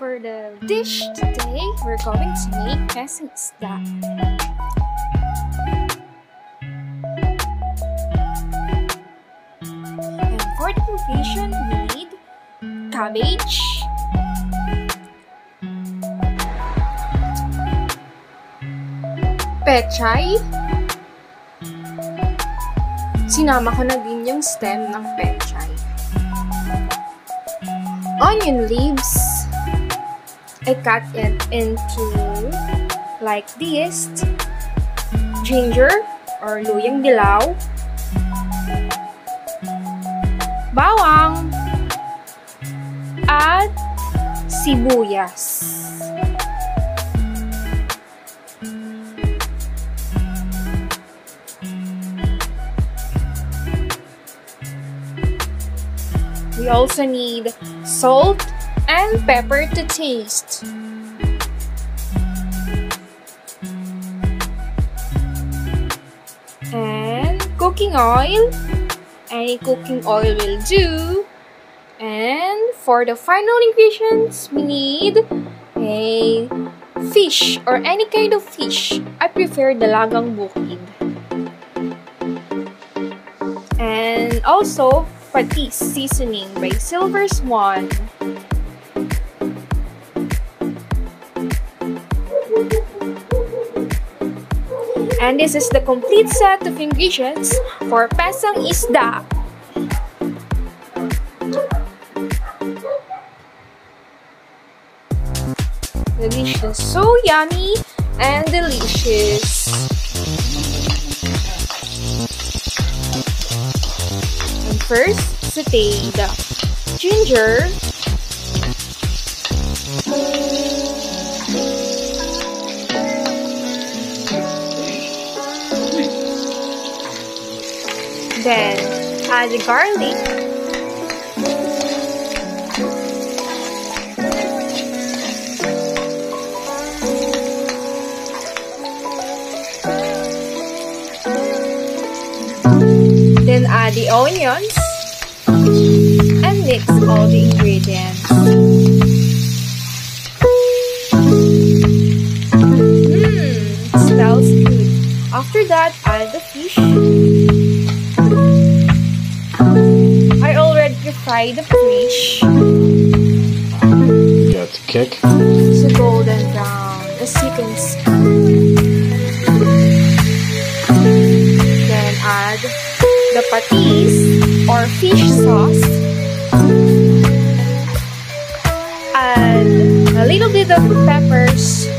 For the dish today, we're going to make pesang isda. And for the preparation, we need cabbage, pechay, sinama ko na din yung stem ng pechay. Onion leaves, I cut it into like this. Ginger or luyang dilaw. Bawang. At sibuyas. We also need salt and pepper to taste. And cooking oil. Any cooking oil will do. And for the final ingredients, we need a fish or any kind of fish. I prefer the dalagang bukid. And also patis seasoning by Silver Swan. And this is the complete set of ingredients for pesang isda. Delicious, so yummy and delicious. And first, saute the ginger, then add the garlic, then add the onions and mix all the ingredients. Hmm, smells good. After that, add the fish. Fried the fish. Got the kick. It's a golden brown, as you can see. Then add the patis or fish sauce. Add a little bit of peppers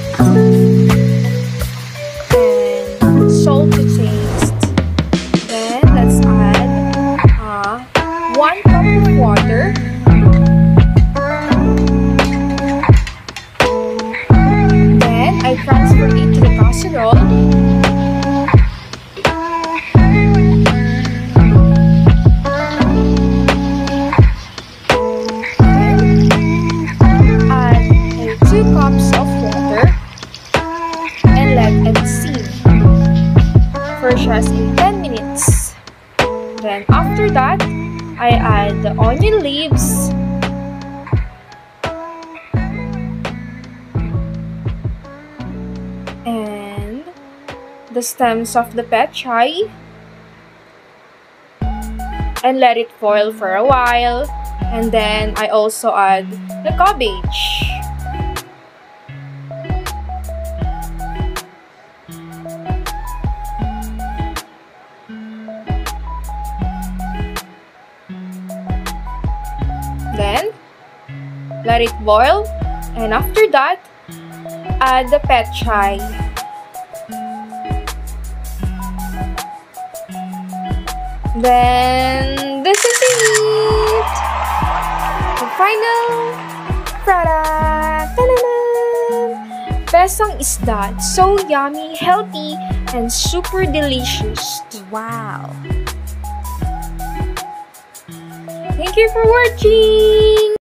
just in 10 minutes. Then after that, I add the onion leaves. And the stems of the pechay and let it boil for a while. And then I also add the cabbage let it boil and after that add the pechay Then this is it. The final product. Ta-da-da! Pesang isda. So yummy, healthy, and super delicious. Wow. Thank you for watching.